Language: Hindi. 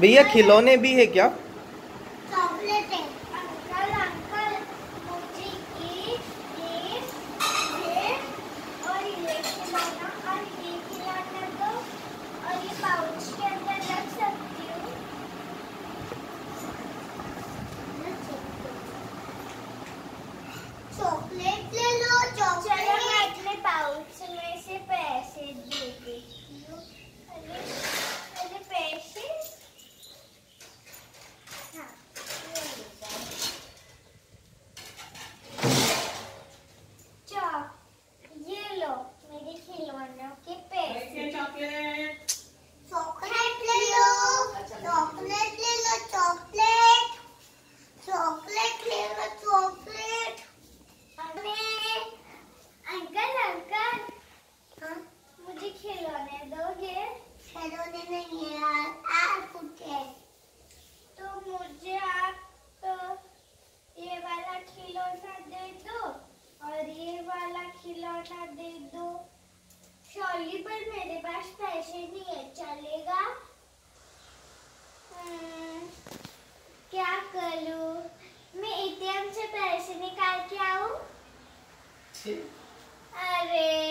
भैया खिलौने भी है क्या चॉकलेट है अंकल अंकल मुझे ये ये ये और ये खिलौना और ये खिलौना दो और ये पाउच के अंदर रख सकती हूँ चॉकलेट ले लो चॉकलेट चलो मैं अपने पाउच में से पैसे दे देती हूँ अरे अरे पैसे हाँ ये ले जाओ। चॉक ये लो मेरे खिलौनों के पैसे चॉकलेट चॉकलेट ले लो चॉकलेट ले लो चॉकलेट चॉकलेट ले लो चॉकलेट अरे अंकल अंकल हाँ मुझे खिलौने दोगे खिलौने नहीं है यार आप कुछ तो मुझे आप तो ये वाला खिलौना दे दो और ये वाला खिलौना दे दो सॉरी पर मेरे पास पैसे नहीं है चलेगा क्या करूँ मैं एटीएम से पैसे निकाल के आऊँ अरे